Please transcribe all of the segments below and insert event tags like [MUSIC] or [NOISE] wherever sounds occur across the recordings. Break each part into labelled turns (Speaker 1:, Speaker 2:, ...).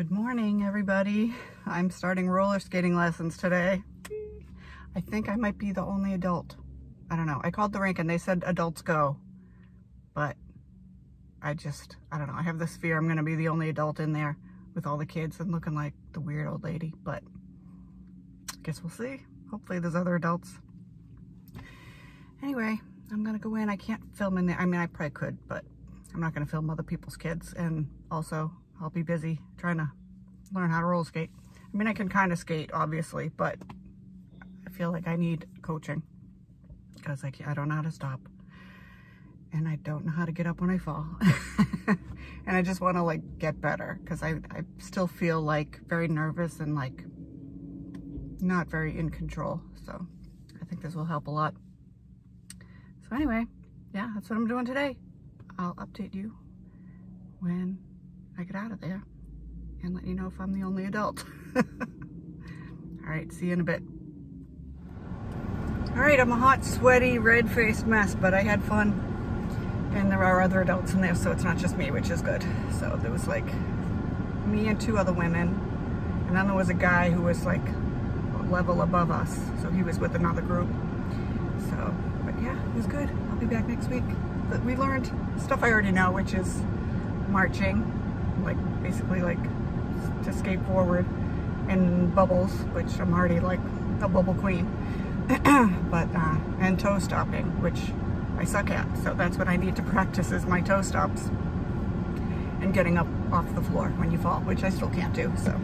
Speaker 1: Good morning, everybody. I'm starting roller skating lessons today. I think I might be the only adult. I don't know. I called the rink and they said adults go, but I just, I don't know. I have this fear I'm going to be the only adult in there with all the kids and looking like the weird old lady, but I guess we'll see. Hopefully there's other adults. Anyway, I'm going to go in. I can't film in there. I mean, I probably could, but I'm not going to film other people's kids. And also, I'll be busy trying to learn how to roller skate. I mean, I can kind of skate, obviously, but I feel like I need coaching because I, I don't know how to stop. And I don't know how to get up when I fall. [LAUGHS] and I just want to like get better because I, I still feel like very nervous and like not very in control. So I think this will help a lot. So anyway, yeah, that's what I'm doing today. I'll update you when I get out of there and let you know if I'm the only adult. [LAUGHS] All right, see you in a bit. All right, I'm a hot, sweaty, red-faced mess, but I had fun. And there are other adults in there, so it's not just me, which is good. So there was like me and two other women. And then there was a guy who was like a level above us. So he was with another group. So, but yeah, it was good. I'll be back next week. But we learned stuff I already know, which is marching, like basically like to skate forward and bubbles, which I'm already like a bubble queen. [CLEARS THROAT] but, uh, and toe stopping, which I suck at. So that's what I need to [LAUGHS] practice is my toe stops and getting up off the floor when you fall, which I still can't do. So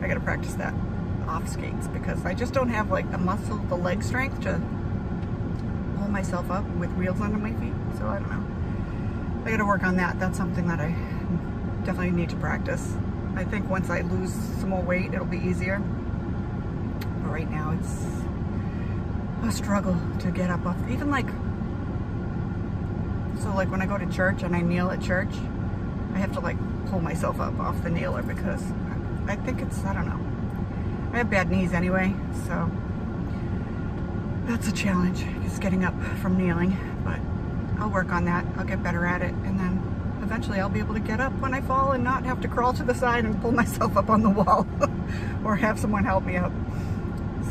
Speaker 1: I gotta practice that off skates because I just don't have like the muscle, the leg strength to pull myself up with wheels under my feet. So I don't know. I gotta work on that. That's something that I definitely need to practice. I think once I lose some more weight, it'll be easier. But right now it's a struggle to get up off, even like, so like when I go to church and I kneel at church, I have to like pull myself up off the kneeler because I think it's, I don't know. I have bad knees anyway, so that's a challenge, just getting up from kneeling, but I'll work on that. I'll get better at it and then eventually I'll be able to get up when I fall and not have to crawl to the side and pull [LAUGHS] myself up on the wall [LAUGHS] or have someone help me up.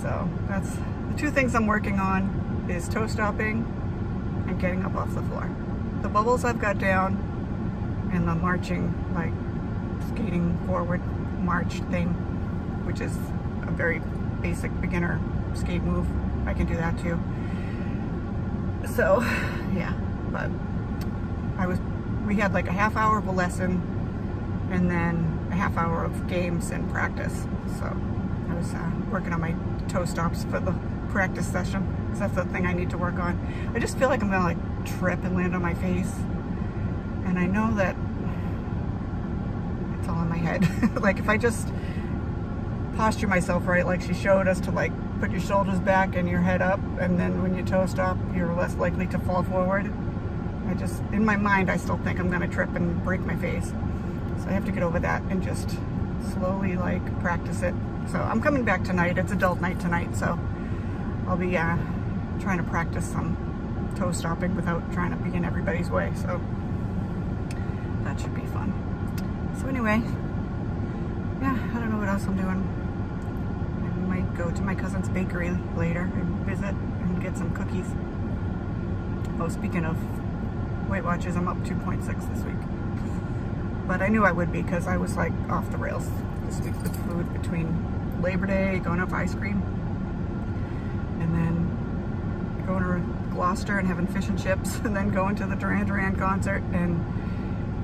Speaker 1: So that's the two things I'm working on is toe stopping and getting up off the floor. The bubbles I've got down and the marching, like skating forward march thing, which is a very basic beginner skate move. I can do that too. So [SIGHS] yeah, but I was we had like a half hour of a lesson and then a half hour of games and practice. So I was uh, working on my toe stops for the practice session because that's the thing I need to work on. I just feel like I'm gonna like trip and land on my face. And I know that it's all in my head. [LAUGHS] like if I just posture myself right, like she showed us to like put your shoulders back and your head up and then when you toe stop, you're less likely to fall forward. I just, in my mind, I still think I'm gonna trip and break my face. So I have to get over that and just slowly like practice it. So I'm coming back tonight. It's adult night tonight, so I'll be uh, trying to practice some toe stopping without trying to be in everybody's way. So that should be fun. So anyway, yeah, I don't know what else I'm doing. I might go to my cousin's bakery later and visit and get some cookies. Oh, speaking of Weight Watchers, I'm up 2.6 this week. But I knew I would be because I was like off the rails this week with food between Labor Day, going up ice cream, and then going to Gloucester and having fish and chips, [LAUGHS] and then going to the Duran Duran concert and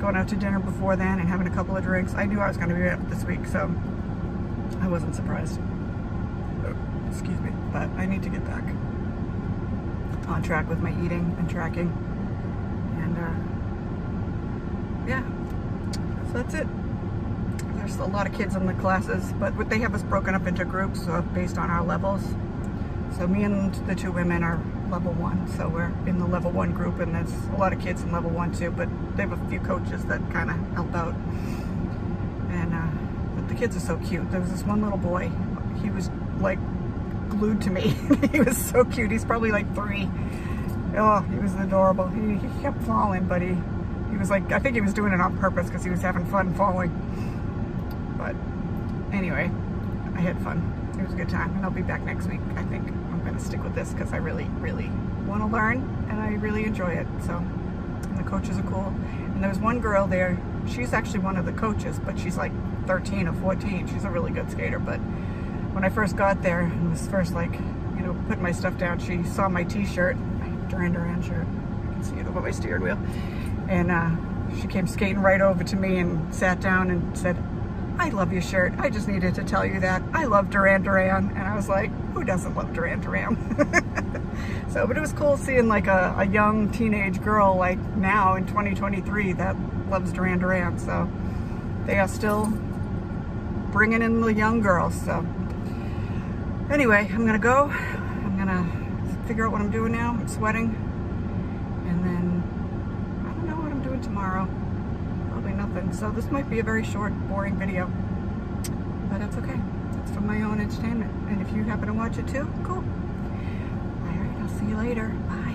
Speaker 1: going out to dinner before then and having a couple of drinks. I knew I was going to be up this week, so I wasn't surprised. Excuse me, but I need to get back on track with my eating and tracking and uh, yeah, so that's it. There's a lot of kids in the classes, but what they have us broken up into groups uh, based on our levels. So me and the two women are level one, so we're in the level one group, and there's a lot of kids in level one too, but they have a few coaches that kind of help out. And uh, but the kids are so cute. There was this one little boy, he was like glued to me. [LAUGHS] he was so cute. He's probably like three Oh, he was adorable. He, he kept falling, but he, he was like, I think he was doing it on purpose because he was having fun falling. But anyway, I had fun. It was a good time, and I'll be back next week. I think I'm going to stick with this because I really, really want to learn, and I really enjoy it. So, and the coaches are cool. And there was one girl there. She's actually one of the coaches, but she's like 13 or 14. She's a really good skater. But when I first got there and was first like, you know, putting my stuff down, she saw my T-shirt, my Duran Duran shirt. You can see it over my steering wheel, and. uh she came skating right over to me and sat down and said, I love your shirt. I just needed to tell you that. I love Duran Duran. And I was like, who doesn't love Duran Duran? [LAUGHS] so, but it was cool seeing like a, a, young teenage girl like now in 2023 that loves Duran Duran. So they are still bringing in the young girls. So anyway, I'm going to go. I'm going to figure out what I'm doing now. I'm sweating. Probably. So this might be a very short, boring video. But it's okay. It's for my own entertainment. And if you happen to watch it too, cool. Alright, I'll see you later. Bye.